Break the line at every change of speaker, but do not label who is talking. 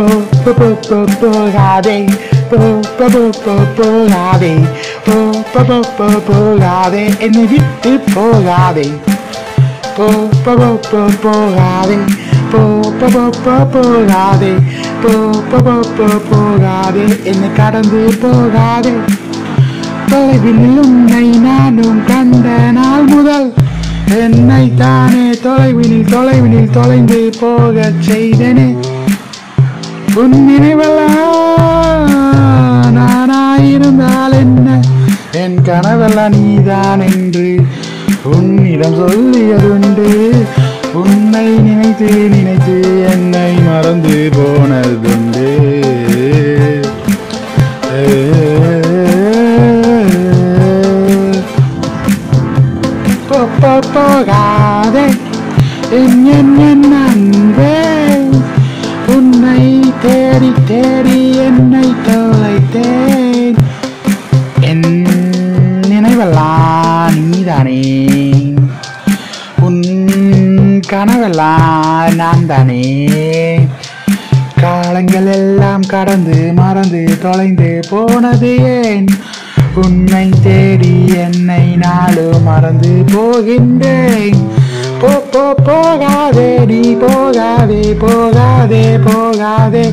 Polarade, Polarade, Polarade, and if you did Polarade, Polarade, Polarade, Polarade, and the கடந்து போகாதே தொலைவில் உன்னை நானும் கண்ட நாள் முதல் என்னை தானே தொலைவினில் தொலைவினில் தொலைந்து போகச் செய்தனே உன் நினைவெல்லாம் நானாயிருந்தால் என்ன? என் கனவெல்லாம் நீதான் என்று உன்னிடம் சொல்லியதுண்டு. உன்னை நினைத்து நினைத்து என்னை மறந்து போனதுண்டு. போகாதே. என் தேடி என்னை தொலைத்தேன். என் நினைவெல்லாம் நீதானே. உன் கனவெல்லாம் நான் தானே காலங்கள் எல்லாம் கடந்து மறந்து தொலைந்து போனது ஏன்? உன்னை தேடி என்னை நாளும் மறந்து போகின்றேன். போ போ போகாதே நீ போகாதே போகாதே போகாதே.